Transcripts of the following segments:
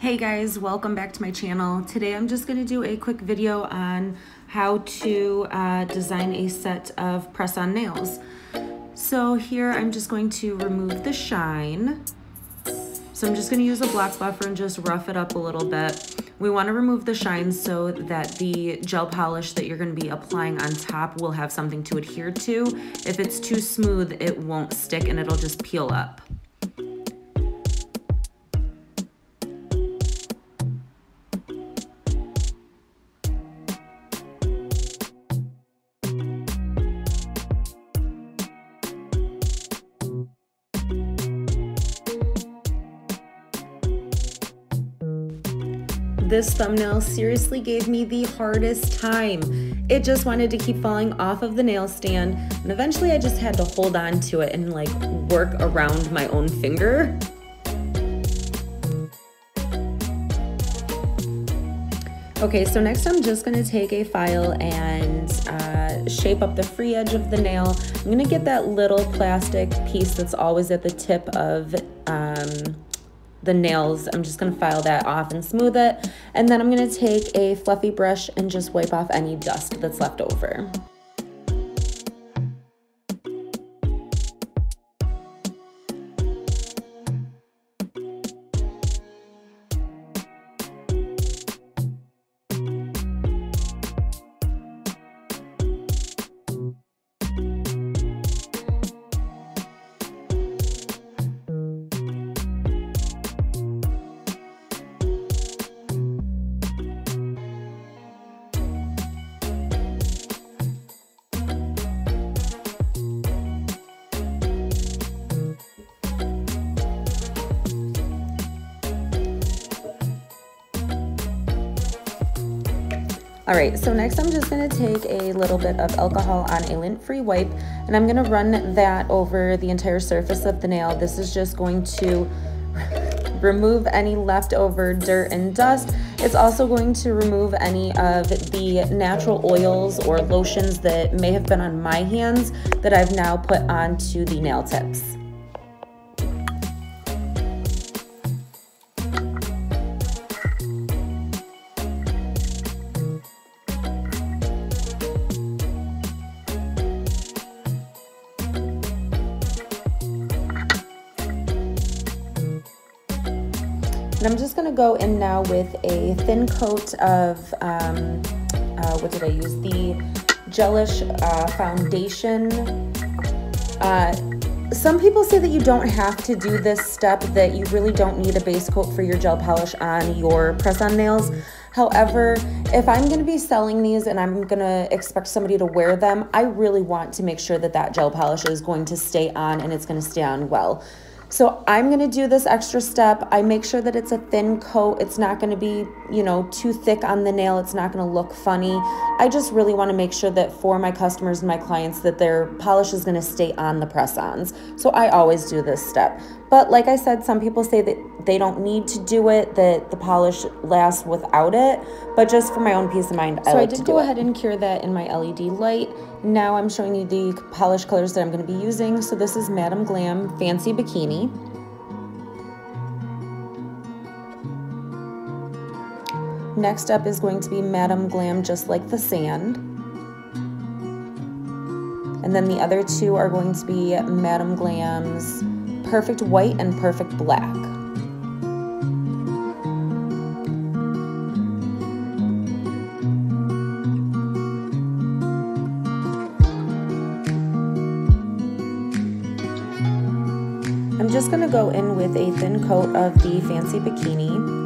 Hey guys, welcome back to my channel. Today I'm just going to do a quick video on how to uh, design a set of press-on nails. So here I'm just going to remove the shine. So I'm just going to use a black buffer and just rough it up a little bit. We want to remove the shine so that the gel polish that you're going to be applying on top will have something to adhere to. If it's too smooth, it won't stick and it'll just peel up. This thumbnail seriously gave me the hardest time. It just wanted to keep falling off of the nail stand and eventually I just had to hold on to it and like work around my own finger. Okay, so next I'm just gonna take a file and uh, shape up the free edge of the nail. I'm gonna get that little plastic piece that's always at the tip of um, the nails. I'm just gonna file that off and smooth it. And then I'm gonna take a fluffy brush and just wipe off any dust that's left over. All right, so next I'm just gonna take a little bit of alcohol on a lint-free wipe and I'm gonna run that over the entire surface of the nail. This is just going to remove any leftover dirt and dust. It's also going to remove any of the natural oils or lotions that may have been on my hands that I've now put onto the nail tips. And I'm just gonna go in now with a thin coat of, um, uh, what did I use? The Gelish uh, foundation. Uh, some people say that you don't have to do this step, that you really don't need a base coat for your gel polish on your press-on nails. However, if I'm going to be selling these and I'm going to expect somebody to wear them, I really want to make sure that that gel polish is going to stay on and it's going to stay on well. So I'm gonna do this extra step. I make sure that it's a thin coat. It's not gonna be, you know, too thick on the nail. It's not gonna look funny. I just really wanna make sure that for my customers and my clients that their polish is gonna stay on the press-ons. So I always do this step. But like I said, some people say that they don't need to do it, that the polish lasts without it. But just for my own peace of mind, I so like I did go ahead and cure that in my LED light. Now I'm showing you the polish colors that I'm going to be using. So this is Madam Glam Fancy Bikini. Next up is going to be Madam Glam Just Like the Sand. And then the other two are going to be Madam Glam's Perfect White and Perfect Black. I'm just going to go in with a thin coat of the Fancy Bikini.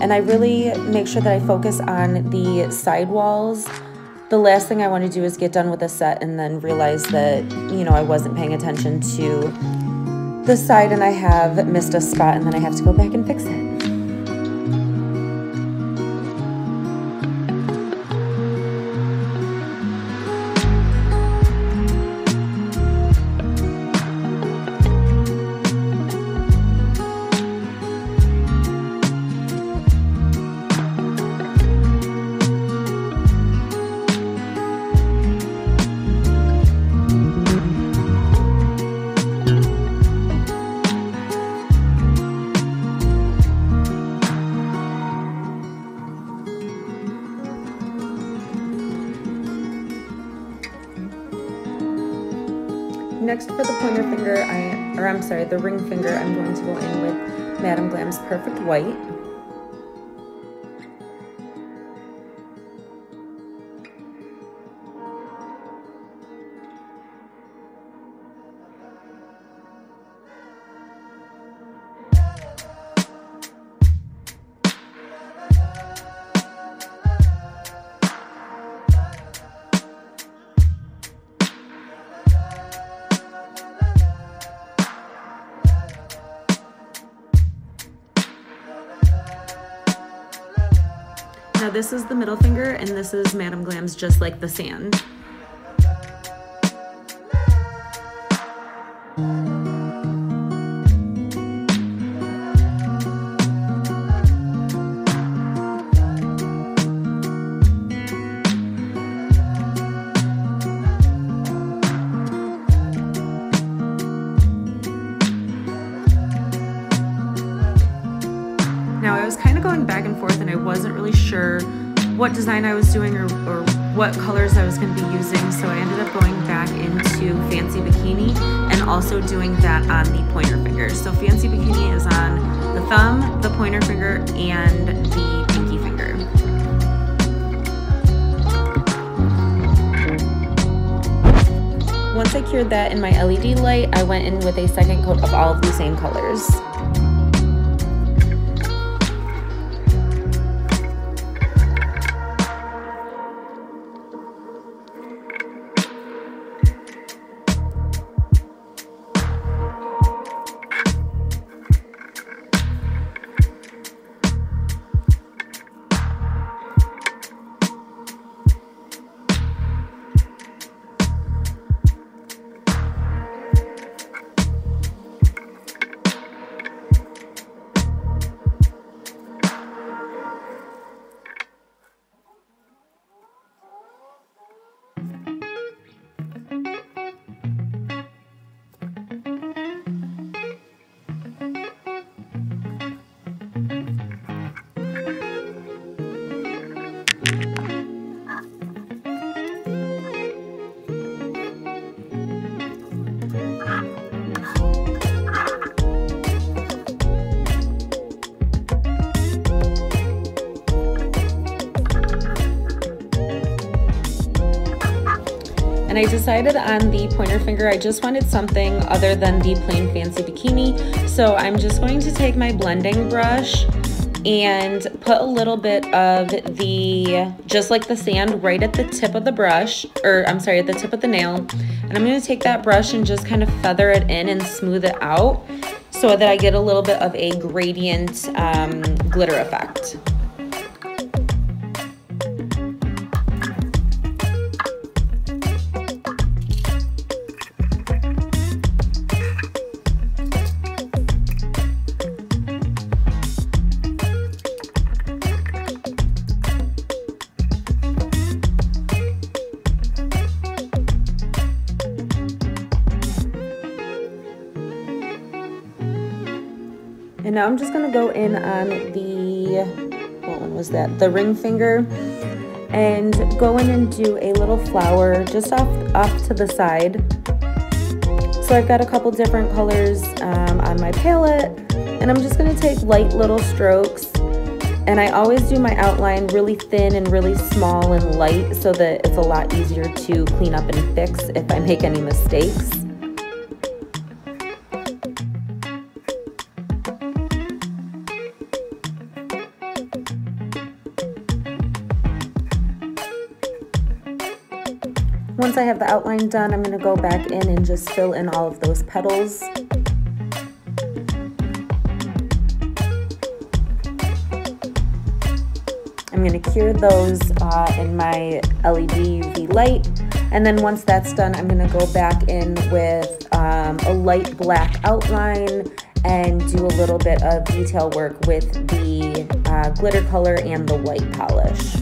And I really make sure that I focus on the sidewalls. The last thing I want to do is get done with a set and then realize that, you know, I wasn't paying attention to the side and I have missed a spot and then I have to go back and fix it. Next for the pointer finger, I, or I'm sorry, the ring finger, I'm going to go in with Madam Glam's Perfect White. This is the middle finger and this is Madam Glam's Just Like the Sand. Wasn't really sure what design I was doing or, or what colors I was going to be using so I ended up going back into Fancy Bikini and also doing that on the pointer finger. So Fancy Bikini is on the thumb, the pointer finger, and the pinky finger. Once I cured that in my LED light, I went in with a second coat of all of the same colors. And I decided on the pointer finger, I just wanted something other than the plain fancy bikini. So I'm just going to take my blending brush and put a little bit of the, just like the sand, right at the tip of the brush, or I'm sorry, at the tip of the nail. And I'm gonna take that brush and just kind of feather it in and smooth it out so that I get a little bit of a gradient um, glitter effect. And now I'm just gonna go in on the, what one was that? The ring finger and go in and do a little flower just off, off to the side. So I've got a couple different colors um, on my palette and I'm just gonna take light little strokes and I always do my outline really thin and really small and light so that it's a lot easier to clean up and fix if I make any mistakes. I have the outline done, I'm gonna go back in and just fill in all of those petals. I'm gonna cure those uh, in my LED UV light. And then once that's done, I'm gonna go back in with um, a light black outline and do a little bit of detail work with the uh, glitter color and the white polish.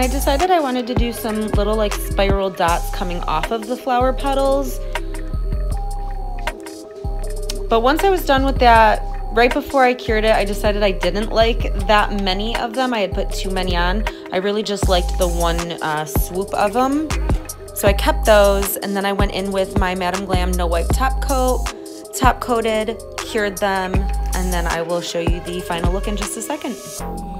And I decided I wanted to do some little like spiral dots coming off of the flower petals. But once I was done with that, right before I cured it, I decided I didn't like that many of them. I had put too many on. I really just liked the one uh, swoop of them. So I kept those and then I went in with my Madam Glam No Wipe Top Coat, top coated, cured them, and then I will show you the final look in just a second.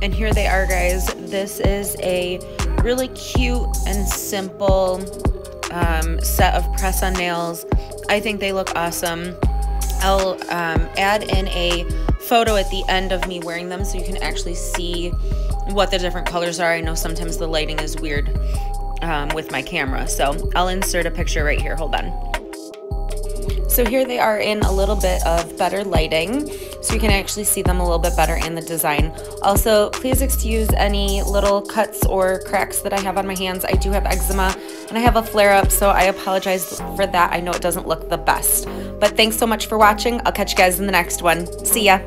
And here they are, guys. This is a really cute and simple um, set of press-on nails. I think they look awesome. I'll um, add in a photo at the end of me wearing them so you can actually see what the different colors are. I know sometimes the lighting is weird um, with my camera, so I'll insert a picture right here. Hold on. So here they are in a little bit of better lighting so you can actually see them a little bit better in the design. Also, please excuse any little cuts or cracks that I have on my hands. I do have eczema and I have a flare up, so I apologize for that. I know it doesn't look the best. But thanks so much for watching. I'll catch you guys in the next one. See ya.